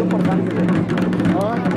importante. ¿no?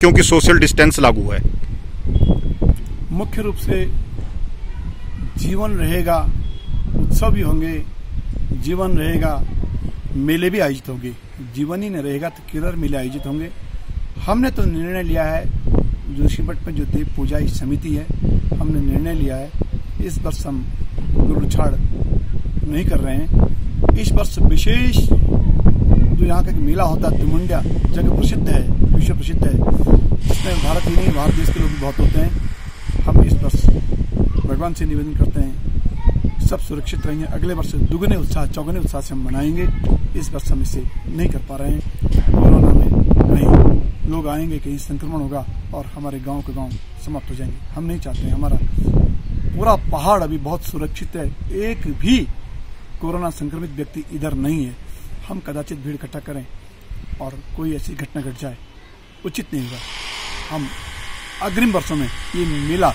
क्योंकि social distance लागू है। मुख्य रूप से जीवन रहेगा, उत्सव भी होंगे, जीवन रहेगा, मेले भी आयोजित होंगे। जीवन ही नहीं रहेगा तो किधर मेले आयोजित होंगे? हमने तो निर्णय लिया है जोशीमठ में जो देव पूजा समिति है, हमने निर्णय लिया है, इस वर्ष हम गुरुछाड़ नहीं कर रहे हैं। इस वर्ष विशेष जो यहाँ का मेला होता है तिमुंडिया जगह प्रसिद्ध है। विश्व प्रसिद्ध है। इसमें भारत ही नहीं, भारत देश के लोग भी बहुत होते हैं। हम इस वर्ष भगवान से निवेदन करते हैं, सब सुरक्षित रहेंगे। अगले वर्ष दुगने उत्साह, चौगने उत्साह से हम मनाएँगे। इस वर्ष हम इसे नहीं कर पा रहे हैं। कोरोना में कहीं लोग आएँगे, कहीं संक्रमण होगा और हमारे गाँव के गाँव समाप्त हो जाएँगे। हम नहीं चाहते हैं। हमारा पूरा पहाड़ अभी बहुत सुरक्षित है। एक भी कोरोना संक्रमित व्यक्ति इधर नहीं है। हम कदाचित भीड़ इकट्ठा करें और कोई ऐसी घटना घट जाए। उचित नहीं होगा। हम अग्रिम वर्षों में ये मेला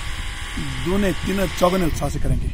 दोने तीन चौगने उत्साह से करेंगे।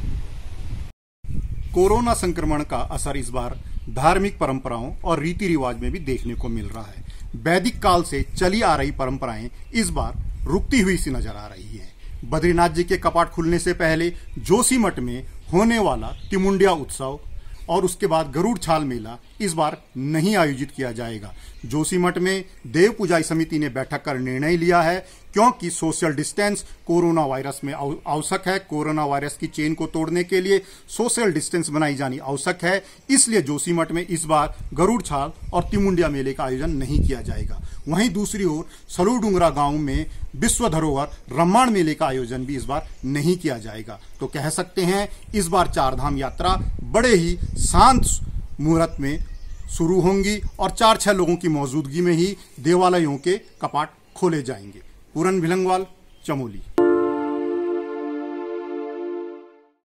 कोरोना संक्रमण का असर इस बार धार्मिक परंपराओं और रीति रिवाज में भी देखने को मिल रहा है। वैदिक काल से चली आ रही परंपराएँ इस बार रुकती हुई सी नज़र आ रही है। बद्रीनाथ जी के कपाट खुलने से पहले जोशीमठ में होने वाला तिमुंडिया उत्सव और उसके बाद गरुड़ छाल मेला इस बार नहीं आयोजित किया जाएगा। जोशीमठ में देव पूजा समिति ने बैठक कर निर्णय लिया है क्योंकि सोशल डिस्टेंस कोरोना वायरस में आवश्यक है। कोरोना वायरस की चेन को तोड़ने के लिए सोशल डिस्टेंस बनाई जानी आवश्यक है। इसलिए जोशीमठ में इस बार गरुड़ छाल और तिमुंडिया मेले का आयोजन नहीं किया जाएगा। वहीं दूसरी ओर सलू डूंगरा गाँव में विश्व धरोहर रम्माण मेले का आयोजन भी इस बार नहीं किया जाएगा। तो कह सकते हैं, इस बार चारधाम यात्रा बड़े ही शांत मुहूर्त में शुरू होंगी और चार छह लोगों की मौजूदगी में ही देवालयों के कपाट खोले जाएँगे। पूरन भिलंगवाल चमोली।